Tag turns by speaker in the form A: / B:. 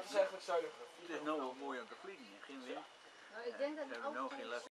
A: het is eigenlijk zuidelijk?
B: Het is nou mooi aan te vliegen, geen wind.
C: Nou, ik denk dat
B: Ze